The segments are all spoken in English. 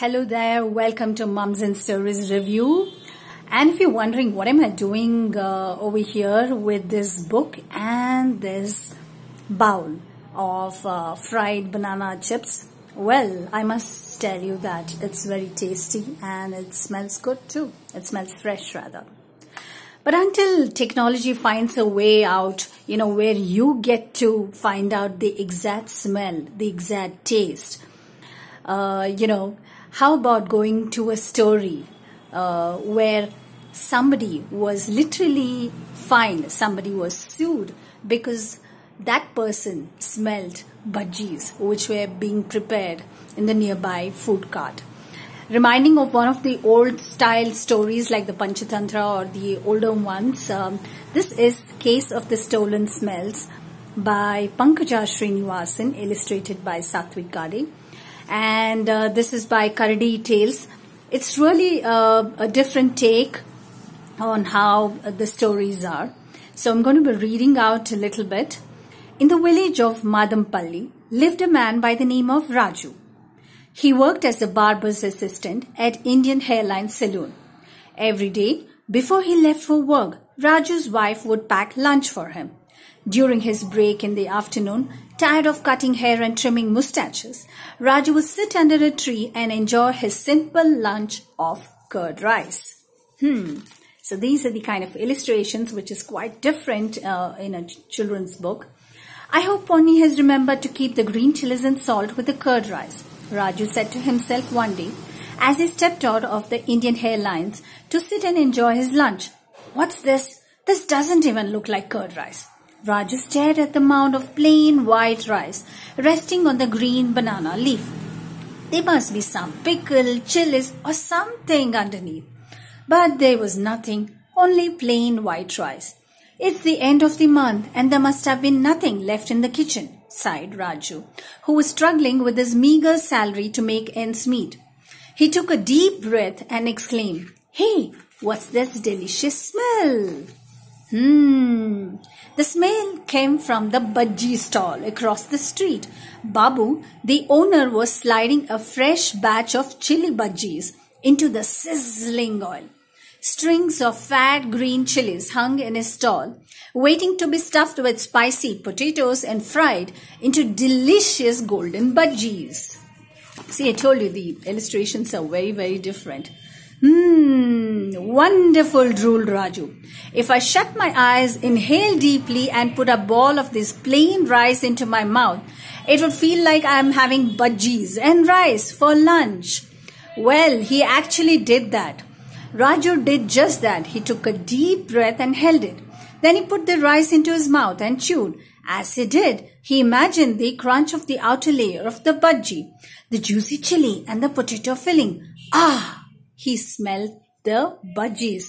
Hello there, welcome to Mums and Stories review. And if you're wondering what am I doing uh, over here with this book and this bowl of uh, fried banana chips, well, I must tell you that it's very tasty and it smells good too. It smells fresh rather. But until technology finds a way out, you know, where you get to find out the exact smell, the exact taste, uh, you know, how about going to a story uh, where somebody was literally fined, somebody was sued because that person smelled bajjis which were being prepared in the nearby food cart. Reminding of one of the old style stories like the Panchatantra or the older ones, um, this is Case of the Stolen Smells by Pankaja Srinivasan, illustrated by Satvik Gade and uh, this is by Karadi Tales. It's really uh, a different take on how the stories are. So I'm going to be reading out a little bit. In the village of Madampalli lived a man by the name of Raju. He worked as a barber's assistant at Indian Hairline Saloon. Every day, before he left for work, Raju's wife would pack lunch for him. During his break in the afternoon, tired of cutting hair and trimming mustaches, Raju would sit under a tree and enjoy his simple lunch of curd rice. Hmm. So these are the kind of illustrations which is quite different uh, in a children's book. I hope Ponni has remembered to keep the green chilies and salt with the curd rice. Raju said to himself one day as he stepped out of the Indian Hairlines to sit and enjoy his lunch. What's this? This doesn't even look like curd rice. Raju stared at the mound of plain white rice resting on the green banana leaf. There must be some pickle, chilies or something underneath. But there was nothing, only plain white rice. It's the end of the month and there must have been nothing left in the kitchen, sighed Raju, who was struggling with his meager salary to make ends meet. He took a deep breath and exclaimed, Hey, what's this delicious smell? Hmm. The smell came from the bajji stall across the street. Babu, the owner, was sliding a fresh batch of chili bajjis into the sizzling oil. Strings of fat green chilies hung in his stall, waiting to be stuffed with spicy potatoes and fried into delicious golden bajjis. See, I told you the illustrations are very, very different. Mmm, wonderful, drooled Raju. If I shut my eyes, inhale deeply, and put a ball of this plain rice into my mouth, it would feel like I am having bajjis and rice for lunch. Well, he actually did that. Raju did just that. He took a deep breath and held it. Then he put the rice into his mouth and chewed. As he did, he imagined the crunch of the outer layer of the bajji, the juicy chili and the potato filling. Ah! He smelled the bajjis.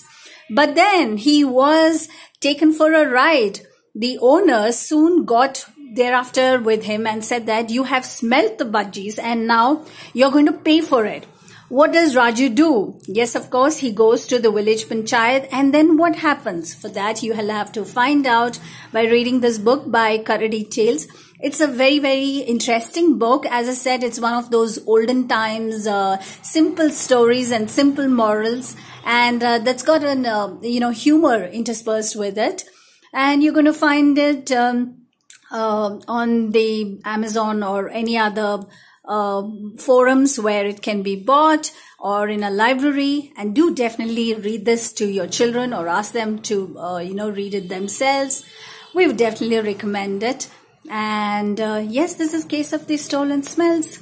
But then he was taken for a ride. The owner soon got thereafter with him and said that you have smelt the bajjis and now you're going to pay for it. What does Raju do? Yes, of course, he goes to the village panchayat and then what happens? For that, you will have to find out by reading this book by Karadi Tales. It's a very, very interesting book. As I said, it's one of those olden times, uh, simple stories and simple morals. And uh, that's got an, uh, you know, humor interspersed with it. And you're going to find it um, uh, on the Amazon or any other uh, forums where it can be bought or in a library and do definitely read this to your children or ask them to uh, you know read it themselves we would definitely recommend it and uh, yes this is case of the stolen smells.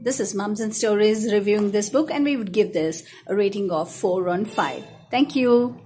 This is mums and stories reviewing this book and we would give this a rating of 4 on 5 thank you